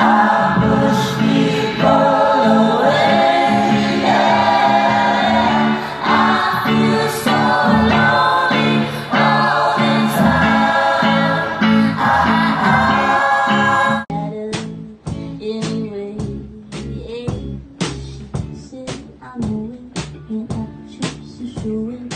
Ah! I'm moving and our chips are showing.